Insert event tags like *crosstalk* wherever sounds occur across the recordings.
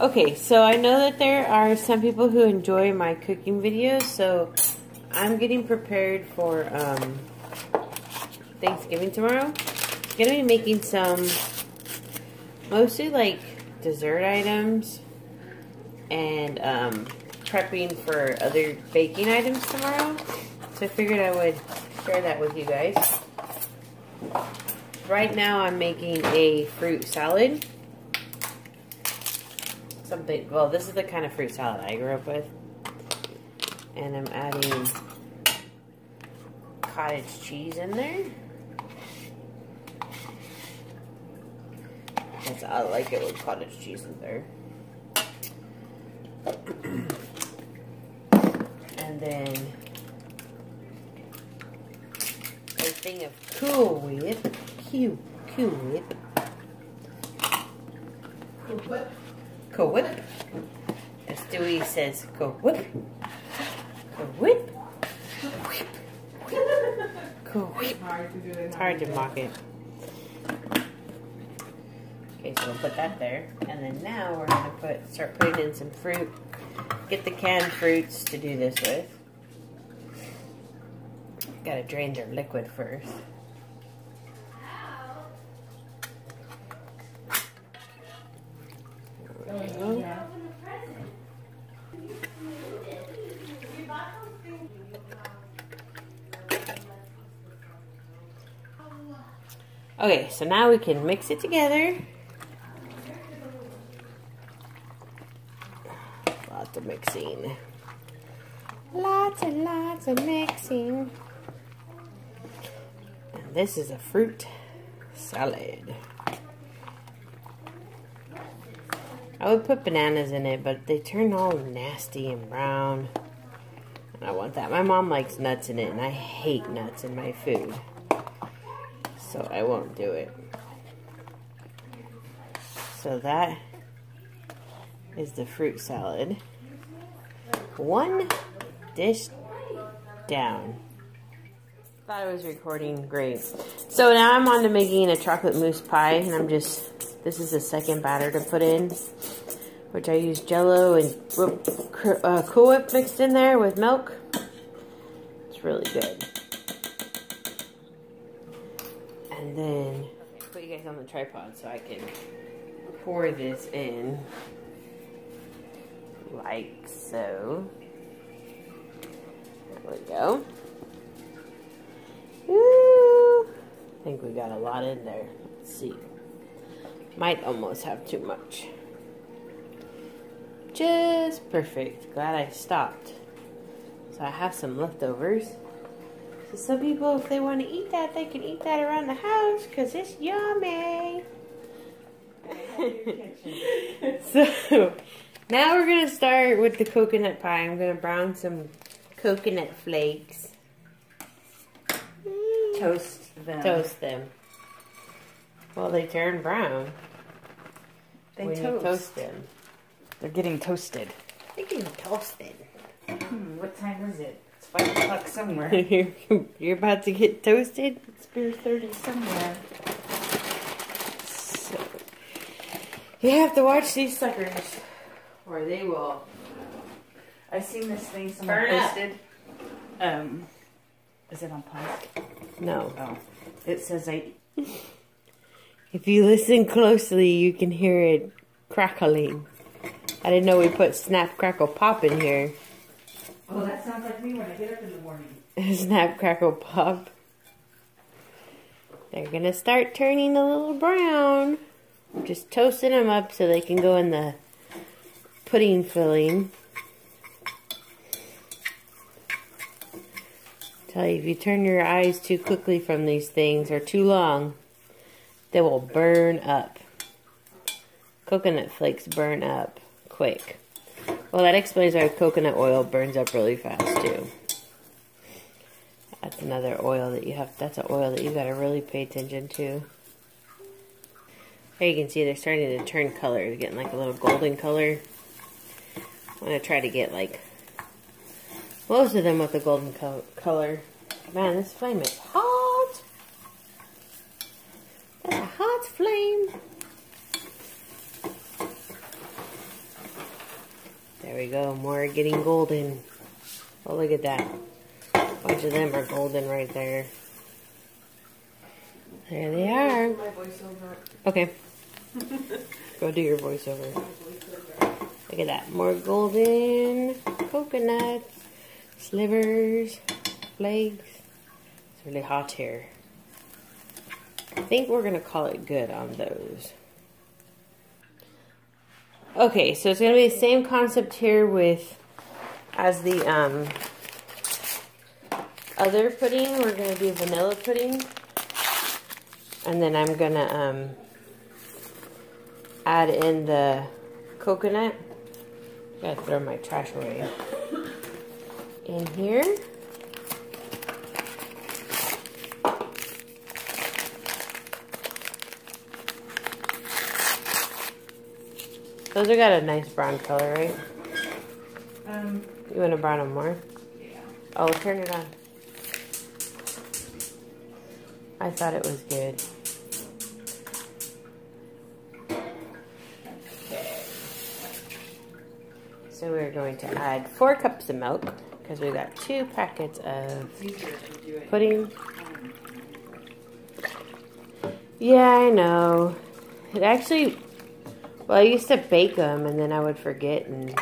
Okay, so I know that there are some people who enjoy my cooking videos, so I'm getting prepared for um, Thanksgiving tomorrow. I'm gonna be making some mostly like dessert items and um, prepping for other baking items tomorrow. So I figured I would share that with you guys. Right now I'm making a fruit salad something, well, this is the kind of fruit salad I grew up with. And I'm adding cottage cheese in there. That's, I like it with cottage cheese in there. *clears throat* and then a thing of Cool Whip. Cool, Cool Whip. Cool Whip. Cool Whip. As Stewie says, Cool Whip. Cool Whip. Whip. Whip. Cool Whip. Hard to do it. It's hard to mock it. Okay, so we'll put that there. And then now we're going to put start putting in some fruit. Get the canned fruits to do this with. Gotta drain their liquid first. There we go. Yeah. Okay, so now we can mix it together. Lots of mixing. Lots and lots of mixing. And this is a fruit salad. I would put bananas in it, but they turn all nasty and brown. And I want that. My mom likes nuts in it, and I hate nuts in my food so I won't do it. So that is the fruit salad. One dish down. Thought I was recording great. So now I'm on to making a chocolate mousse pie, and I'm just, this is the second batter to put in, which I use jello and uh, Cool Whip mixed in there with milk. It's really good. Then put you guys on the tripod so I can pour this in like so. There we go. Woo! I think we got a lot in there. Let's see. Might almost have too much. Just perfect. Glad I stopped. So I have some leftovers. So some people, if they want to eat that, they can eat that around the house because it's yummy. *laughs* so now we're going to start with the coconut pie. I'm going to brown some coconut flakes. Toast them. Toast them. Well, they turn brown They when toast. you toast them. They're getting toasted. They can toasted. Hmm, what time is it? It's five o'clock somewhere. *laughs* you're, you're about to get toasted? it's beer thirty somewhere. So, you have to watch these suckers, or they will. I've seen this thing someone Burn up. posted. Um, is it on pause? No. Oh, it says I. *laughs* If you listen closely, you can hear it crackling. I didn't know we put snap, crackle, pop in here. Oh, that sounds like me when I get up in the morning. *laughs* snap, crackle, pop. They're gonna start turning a little brown. Just toasting them up so they can go in the pudding filling. Tell you, if you turn your eyes too quickly from these things or too long, they will burn up. Coconut flakes burn up quick. Well, that explains why coconut oil burns up really fast too. That's another oil that you have. That's an oil that you got to really pay attention to. There you can see they're starting to turn color. They're getting like a little golden color. I'm gonna try to get like most of them with the golden co color. Man, this flame is hot. That's a hot flame. There we go. More getting golden. Oh, look at that. A bunch of them are golden right there. There they are. Okay. *laughs* Go do your voiceover. Look at that. More golden coconuts, slivers, flakes. It's really hot here. I think we're going to call it good on those. Okay, so it's going to be the same concept here with as the um, other pudding. We're going to do vanilla pudding. And then I'm going to um, add in the coconut. Gotta throw my trash away. In here. Those are got a nice brown color, right? Um, You want to brown them more? yeah. Oh, turn it on. I thought it was good. Okay. So we're going to add four cups of milk because we've got two packets of It's easier to do it. pudding. Yeah, I know. It actually, well, I used to bake them and then I would forget and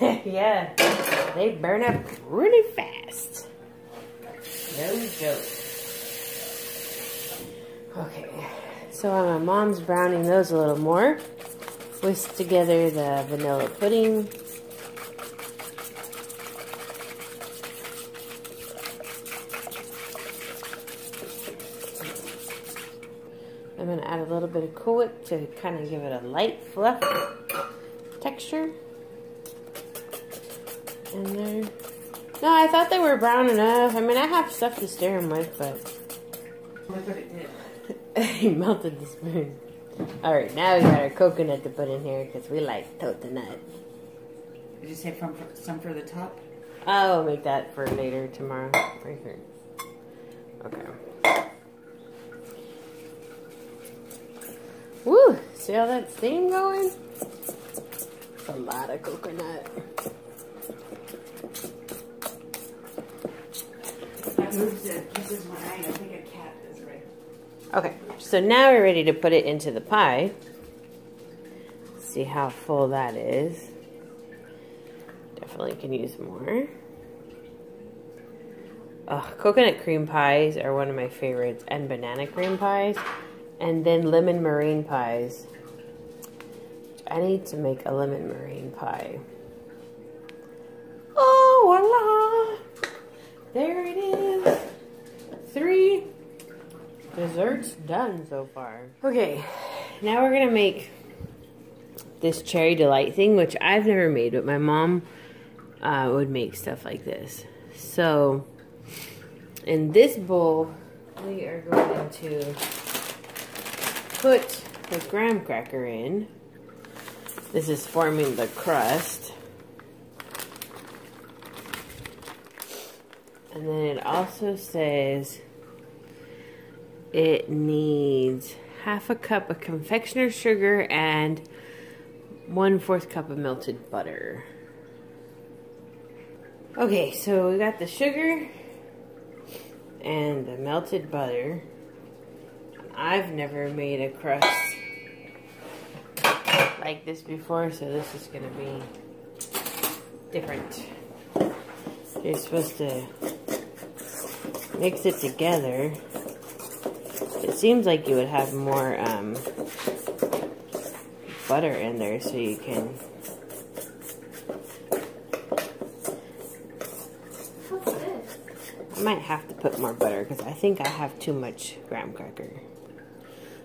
*laughs* yeah, they burn up really fast. No joke. Okay, so while my mom's browning those a little more, whisk together the vanilla pudding. I'm going to add a little bit of Cool Whip to kind of give it a light fluff texture. And there. No, I thought they were brown enough. I mean, I have stuff to stir them with, but Look what it did. *laughs* he melted the spoon. All right, now we got our coconut to put in here because we like coconut. Did you say from some for the top? I'll make that for later tomorrow. Right here. Okay. Woo! See how that steam going? It's a lot of coconut. I moved the pieces when I, I think a cat is right. Okay, so now we're ready to put it into the pie. See how full that is. Definitely can use more. Ugh, coconut cream pies are one of my favorites, and banana cream pies, and then lemon meringue pies. I need to make a lemon meringue pie. Oh, voila! There it is. Three Dessert's done so far. Okay, now we're gonna make this cherry delight thing, which I've never made, but my mom uh, would make stuff like this. So, in this bowl, we are going to put the graham cracker in. This is forming the crust. And then it also says it needs half a cup of confectioner's sugar and one fourth cup of melted butter. Okay, so we got the sugar and the melted butter. I've never made a crust like this before, so this is gonna be different. You're supposed to mix it together. It seems like you would have more um, butter in there so you can. I might have to put more butter because I think I have too much graham cracker.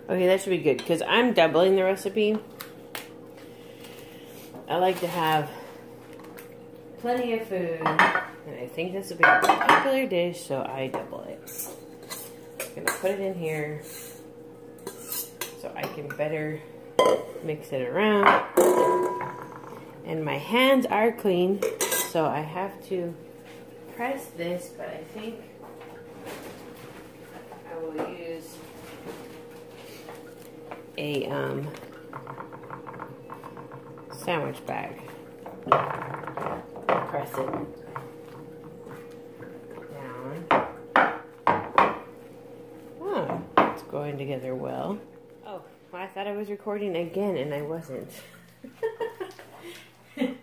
Okay, that should be good because I'm doubling the recipe. I like to have plenty of food, and I think this will be a popular dish, so I double it. I'm gonna put it in here so I can better mix it around. And my hands are clean, so I have to press this, but I think I will use Um, sandwich bag. Press it down. Oh, it's going together well. Oh, well, I thought I was recording again and I wasn't. *laughs*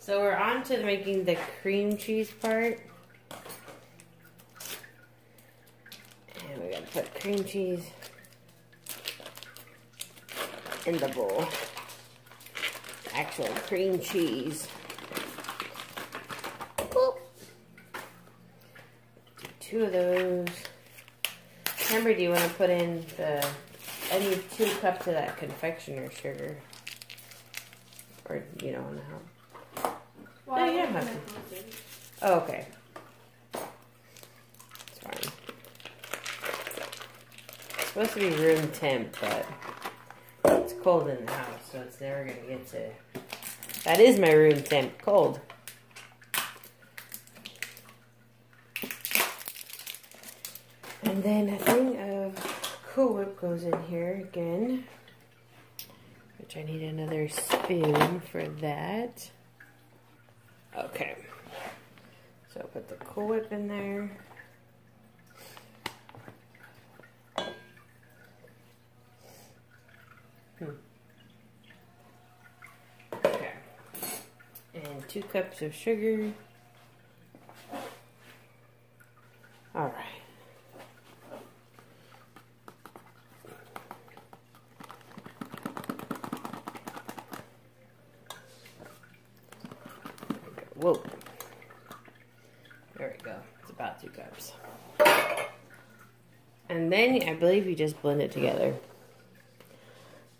so we're on to making the cream cheese part. And we gotta put cream cheese in the bowl. Actual cream cheese. Boop. Do two of those. Amber, do you want to put in the? I need two cups of that confectioner sugar. Or you don't want to help. Well, oh, No, you don't have to. Oh, okay. It's fine. It's supposed to be room temp, but it's cold in the house, so it's never gonna get to. That is my room temp, cold. And then a thing of Cool Whip goes in here again, which I need another spoon for that. Okay. So put the Cool Whip in there. Hmm. Okay. And two cups of sugar. All right. Whoa. There we go. It's about two cups. And then I believe you just blend it together.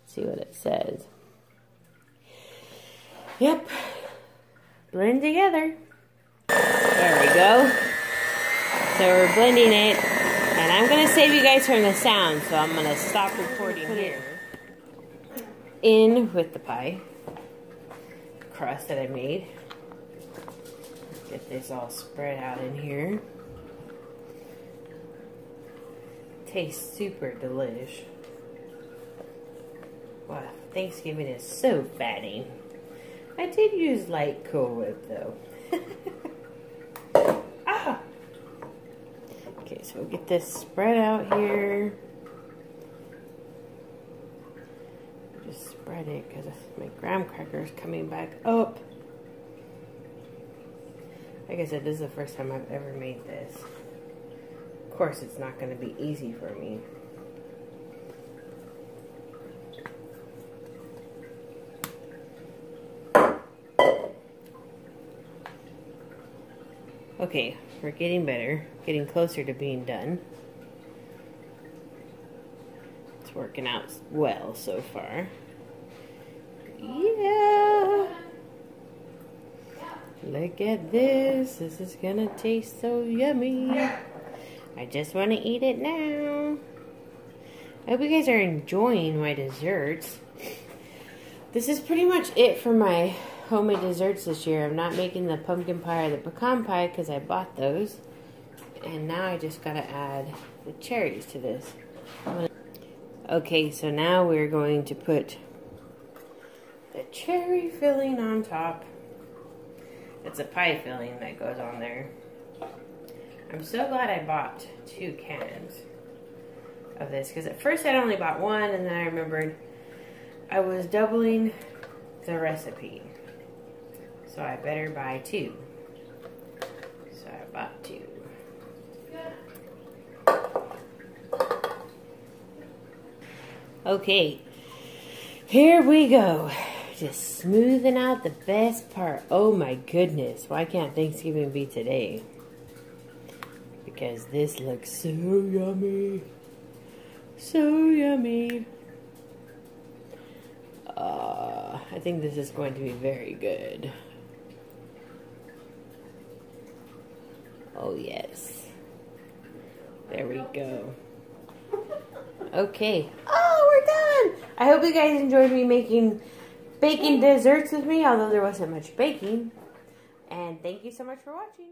See what it says. Blend together. There we go. So we're blending it. And I'm going to save you guys from the sound, so I'm going to stop recording here. In with the pie crust that I made. Get this all spread out in here. Tastes super delish. Wow, Thanksgiving is so fatting. I did use light Cool Whip though. *laughs* ah! Okay, so we'll get this spread out here. Just spread it because my graham cracker is coming back up. Like I said, this is the first time I've ever made this. Of course, it's not going to be easy for me. Okay, we're getting better, getting closer to being done. It's working out well so far. Yeah. Look at this. This is gonna taste so yummy. I just want to eat it now. I hope you guys are enjoying my desserts. This is pretty much it for my homemade desserts this year. I'm not making the pumpkin pie or the pecan pie because I bought those. And now I just gotta add the cherries to this. Okay, so now we're going to put the cherry filling on top. It's a pie filling that goes on there. I'm so glad I bought two cans of this because at first I'd only bought one and then I remembered I was doubling the recipe. So I better buy two. So I bought two. Okay, here we go. Just smoothing out the best part. Oh my goodness, why can't Thanksgiving be today? Because this looks so yummy. So yummy. Uh, I think this is going to be very good. Oh, yes. There we go. Okay. Oh, we're done! I hope you guys enjoyed me making baking desserts with me, although there wasn't much baking. And thank you so much for watching.